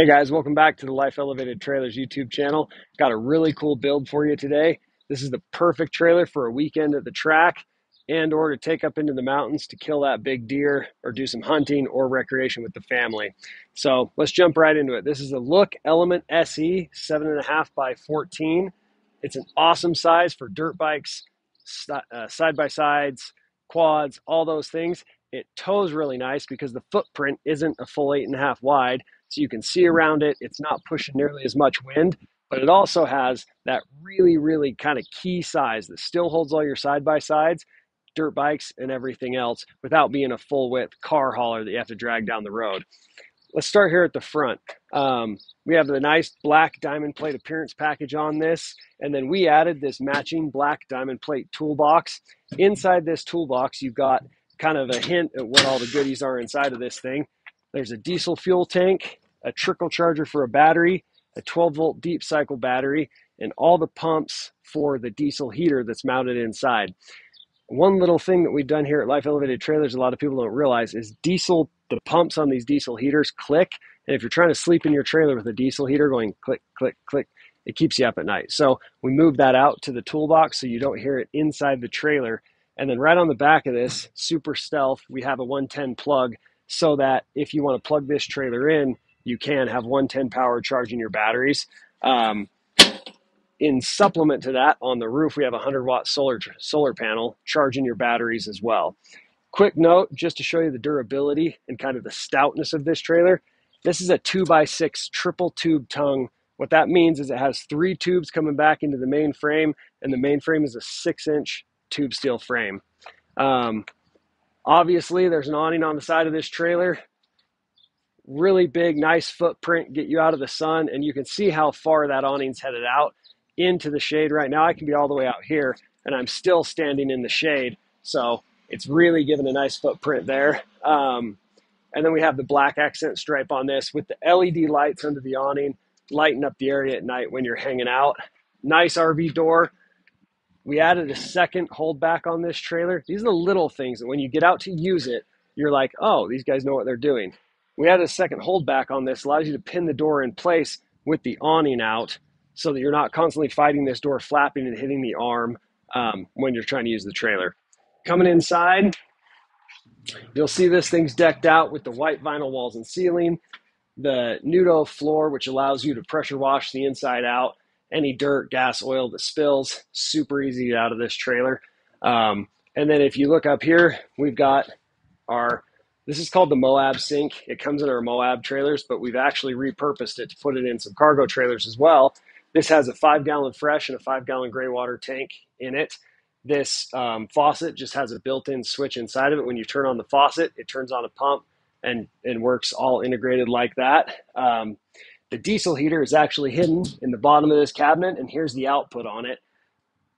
Hey guys, welcome back to the Life Elevated Trailers YouTube channel. Got a really cool build for you today. This is the perfect trailer for a weekend at the track and or to take up into the mountains to kill that big deer or do some hunting or recreation with the family. So let's jump right into it. This is the Look Element SE 7.5 by 14. It's an awesome size for dirt bikes, uh, side by sides, quads, all those things. It tows really nice because the footprint isn't a full eight and a half wide so you can see around it. It's not pushing nearly as much wind, but it also has that really, really kind of key size that still holds all your side by sides, dirt bikes, and everything else without being a full width car hauler that you have to drag down the road. Let's start here at the front. Um, we have the nice black diamond plate appearance package on this, and then we added this matching black diamond plate toolbox. Inside this toolbox, you've got kind of a hint at what all the goodies are inside of this thing. There's a diesel fuel tank, a trickle charger for a battery, a 12 volt deep cycle battery, and all the pumps for the diesel heater that's mounted inside. One little thing that we've done here at Life Elevated Trailers, a lot of people don't realize, is diesel, the pumps on these diesel heaters click. And if you're trying to sleep in your trailer with a diesel heater going click, click, click, it keeps you up at night. So we move that out to the toolbox so you don't hear it inside the trailer. And then right on the back of this, super stealth, we have a 110 plug so that if you want to plug this trailer in, you can have 110 power charging your batteries. Um, in supplement to that, on the roof, we have a 100 watt solar, solar panel charging your batteries as well. Quick note, just to show you the durability and kind of the stoutness of this trailer, this is a 2x6 triple tube tongue. What that means is it has three tubes coming back into the main frame, and the main frame is a six inch tube steel frame. Um, obviously, there's an awning on the side of this trailer really big, nice footprint, get you out of the sun, and you can see how far that awning's headed out into the shade right now. I can be all the way out here, and I'm still standing in the shade, so it's really giving a nice footprint there. Um, and then we have the black accent stripe on this with the LED lights under the awning, lighting up the area at night when you're hanging out. Nice RV door. We added a second hold back on this trailer. These are the little things that when you get out to use it, you're like, oh, these guys know what they're doing. We added a second holdback on this, allows you to pin the door in place with the awning out so that you're not constantly fighting this door flapping and hitting the arm um, when you're trying to use the trailer. Coming inside, you'll see this thing's decked out with the white vinyl walls and ceiling, the Nudo floor, which allows you to pressure wash the inside out, any dirt, gas, oil that spills, super easy to get out of this trailer. Um, and then if you look up here, we've got our this is called the Moab sink. It comes in our Moab trailers, but we've actually repurposed it to put it in some cargo trailers as well. This has a five gallon fresh and a five gallon gray water tank in it. This um, faucet just has a built in switch inside of it. When you turn on the faucet, it turns on a pump and, and works all integrated like that. Um, the diesel heater is actually hidden in the bottom of this cabinet, and here's the output on it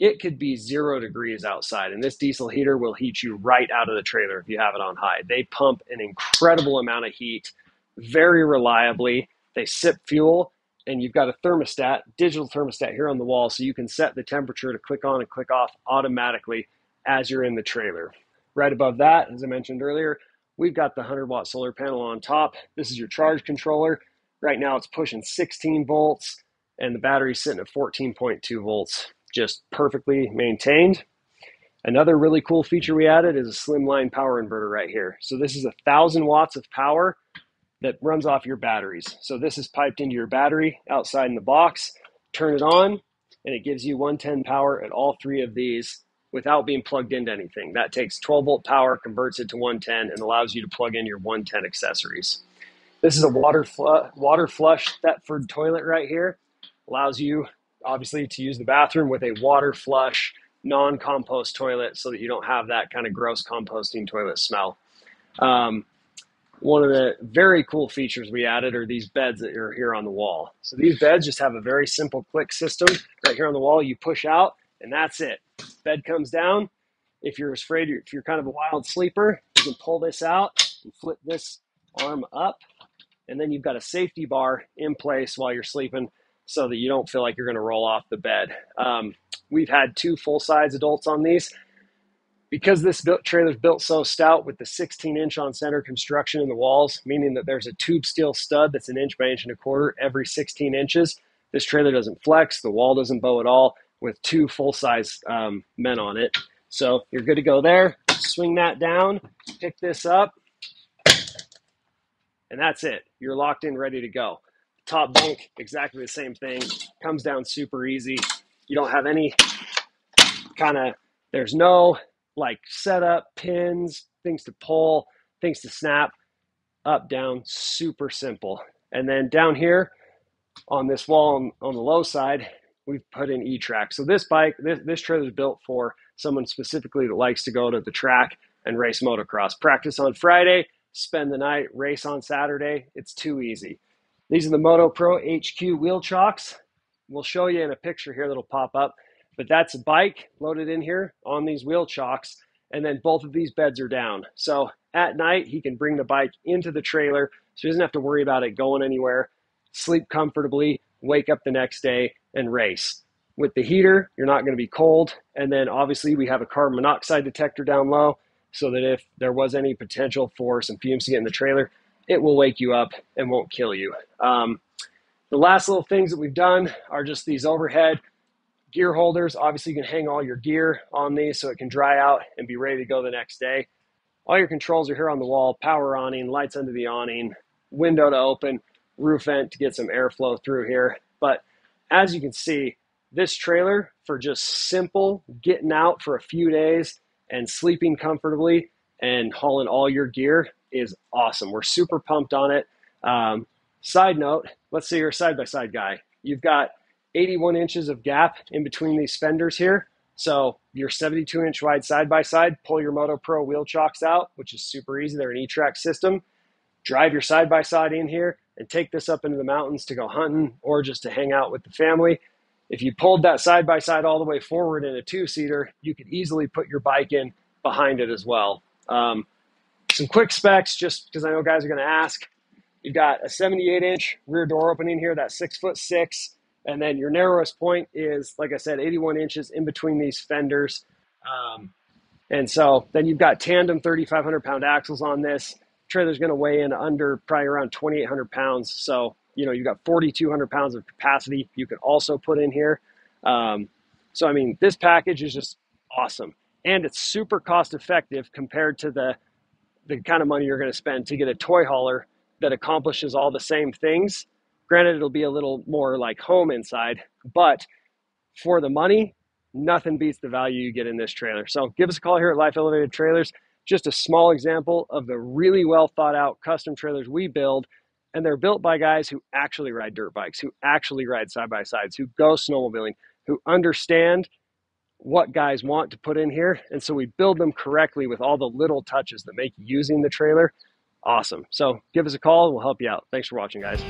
it could be zero degrees outside, and this diesel heater will heat you right out of the trailer if you have it on high. They pump an incredible amount of heat very reliably. They sip fuel, and you've got a thermostat, digital thermostat here on the wall, so you can set the temperature to click on and click off automatically as you're in the trailer. Right above that, as I mentioned earlier, we've got the 100 watt solar panel on top. This is your charge controller. Right now it's pushing 16 volts, and the battery's sitting at 14.2 volts just perfectly maintained. Another really cool feature we added is a slimline power inverter right here. So this is a thousand watts of power that runs off your batteries. So this is piped into your battery outside in the box. Turn it on, and it gives you 110 power at all three of these without being plugged into anything. That takes 12 volt power, converts it to 110, and allows you to plug in your 110 accessories. This is a water fl- water flush Thetford toilet right here. Allows you obviously to use the bathroom with a water flush, non compost toilet so that you don't have that kind of gross composting toilet smell. Um, one of the very cool features we added are these beds that are here on the wall. So these beds just have a very simple click system right here on the wall. You push out, and that's it. Bed comes down. If you're afraid, if you're kind of a wild sleeper, you can pull this out and flip this arm up, and then you've got a safety bar in place while you're sleeping so that you don't feel like you're going to roll off the bed. Um, we've had two full size adults on these. because this trailer is built so stout with the 16 inch on center construction in the walls, meaning that there's a tube steel stud that's an inch by inch and a quarter every 16 inches. This trailer doesn't flex, the wall doesn't bow at all with two full size um, men on it. So you're good to go there. Swing that down, pick this up, and that's it. You're locked in, ready to go. Top bunk, exactly the same thing. Comes down super easy. You don't have any kind of, there's no like setup, pins, things to pull, things to snap, up, down, super simple. And then down here on this wall on, on the low side, we've put in E-Track. So this bike, this, this trailer is built for someone specifically that likes to go to the track and race motocross. Practice on Friday, spend the night, race on Saturday. It's too easy. These are the Moto Pro HQ wheel chocks. We'll show you in a picture here that'll pop up. But that's a bike loaded in here on these wheel chocks. And then both of these beds are down. So at night, he can bring the bike into the trailer so he doesn't have to worry about it going anywhere, sleep comfortably, wake up the next day, and race. With the heater, you're not going to be cold. And then obviously, we have a carbon monoxide detector down low so that if there was any potential for some fumes to get in the trailer, it will wake you up and won't kill you. Um, the last little things that we've done are just these overhead gear holders. Obviously, you can hang all your gear on these so it can dry out and be ready to go the next day. All your controls are here on the wall power awning, lights under the awning, window to open, roof vent to get some airflow through here. But as you can see, this trailer for just simple getting out for a few days and sleeping comfortably and hauling all your gear is awesome. We're super pumped on it. Um, side note, let's say you're a side by side guy. You've got 81 inches of gap in between these fenders here. So your 72 inch wide side by side, pull your Moto Pro wheel chocks out, which is super easy. They're an E-Track system. Drive your side by side in here and take this up into the mountains to go hunting or just to hang out with the family. If you pulled that side by side all the way forward in a two seater, you could easily put your bike in behind it as well. Um, some quick specs, just because I know guys are going to ask. You've got a 78 inch rear door opening here, that's six foot six. And then your narrowest point is, like I said, 81 inches in between these fenders. Um, and so then you've got tandem 3,500 pound axles on this. Trailer's going to weigh in under probably around 2,800 pounds. So, you know, you've got 4,200 pounds of capacity you can also put in here. Um, so, I mean, this package is just awesome. And it's super cost effective compared to the, the kind of money you're going to spend to get a toy hauler that accomplishes all the same things Granted, it'll be a little more like home inside, but for the money, nothing beats the value you get in this trailer. So give us a call here at Life Elevated Trailers. Just a small example of the really well thought out custom trailers we build. And they're built by guys who actually ride dirt bikes, who actually ride side by sides, who go snowmobiling, who understand what guys want to put in here. And so we build them correctly with all the little touches that make using the trailer awesome. So give us a call. We'll help you out. Thanks for watching, guys.